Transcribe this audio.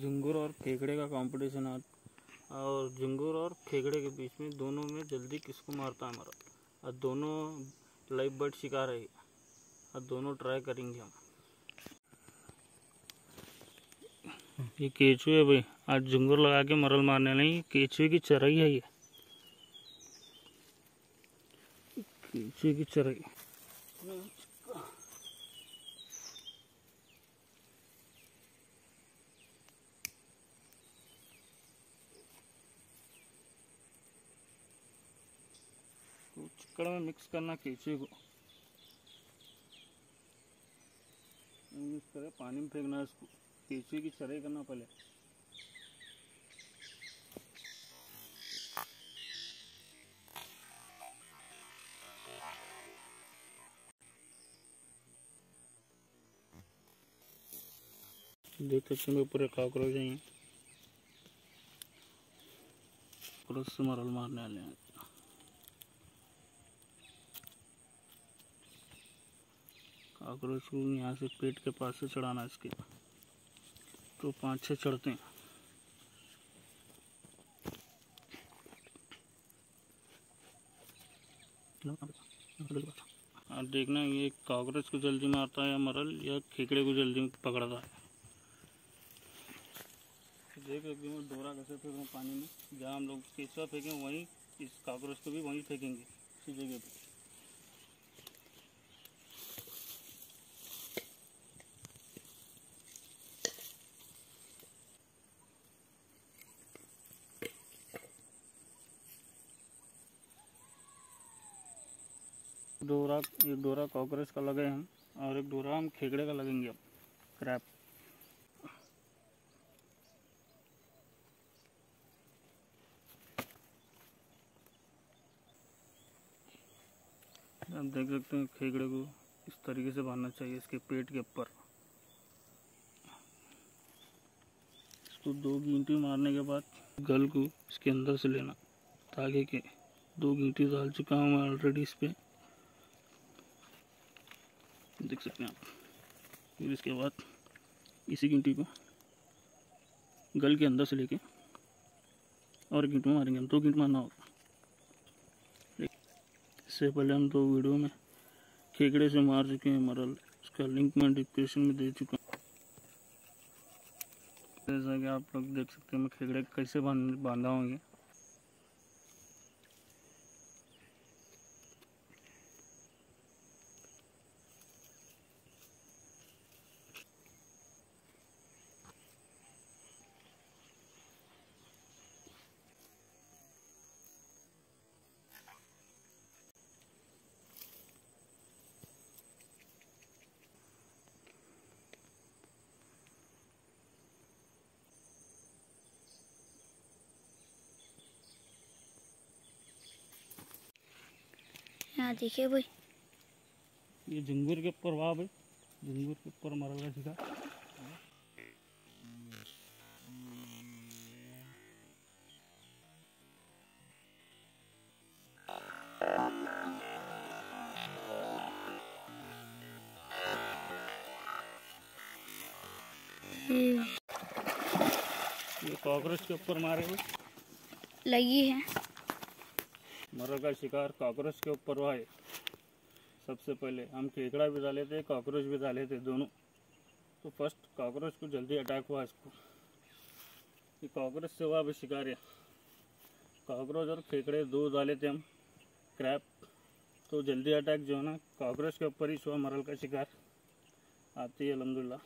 झिंगुर और खेकड़े का कंपटीशन आज। और झिंगुर और खेकड़े के बीच में दोनों में जल्दी किसको मारता है हमारा? और दोनों लाइव बर्ड शिकार है और दोनों ट्राई करेंगे हम। ये केचुए है भाई। आज झुंगुर लगा के मरल मारने नहीं केचुए की चराई है ये। केचुए की चराई। चिक्कड़ में मिक्स करना केचुए को। मिक्स करे, पानी में फेंकना इसको। केचुए की चराई करना पहले। देख सकते हैं पूरे कॉकरोच हैं कॉकरोच से मरल मारने वाले हैं। कॉकरोच को यहाँ से पेट के पास से चढ़ाना इसके। तो पाँच छः चढ़ते हैं। और देखना, ये कॉकरोच को जल्दी मारता है या मरल, या खेकड़े को जल्दी पकड़ता है? देख सकते हैं डोरा कैसे फेंक रहे पानी में। जहाँ हम लोग केचुआ फेंकें वहीं इस कॉकरोच को भी वहीं फेंकेंगे, इसी जगह पे। डोरा, एक डोरा कॉकरोच का लगे हम और एक डोरा हम खेकड़े का लगेंगे अब। क्रैप आप देख सकते हैं खेकड़े को इस तरीके से बांधना चाहिए इसके पेट के ऊपर। इसको दो गींटी मारने के बाद गल को इसके अंदर से लेना, ताकि के दो गींटी डाल चुका हूँ मैं ऑलरेडी इस पर देख सकते हैं आप। फिर इसके बाद इसी गिनती को गल के अंदर से लेके और गिंट में मारेंगे हम। दो गिंट मारना होगा। इससे पहले हम दो वीडियो में खेकड़े से मार चुके हैं मरल। उसका लिंक मैं डिस्क्रिप्शन में दे चुका हूँ। जैसा कि आप लोग देख सकते हैं, मैं खेकड़े कैसे बांधा हूँ यहाँ देखिए भाई ये झुंगुर के ऊपर वाह भाई झुंगुर के ऊपर मरा हुआ सीखा ये कॉकरोच के ऊपर मारे हुए लगी है। मरल का शिकार कॉकरोच के ऊपर हुआ है। सबसे पहले हम केकड़ा भी डाले थे, कॉकरोच भी डाले थे दोनों। तो फ़र्स्ट कॉकरोच को जल्दी अटैक हुआ इसको। ये कॉकरोच से हुआ अभी शिकार है। कॉकरोच और केकड़े दो डाले थे हम। क्रैप तो जल्दी अटैक जो है ना, कॉकरोच के ऊपर ही हुआ मरल का शिकार। आती है अलहमदिल्ला।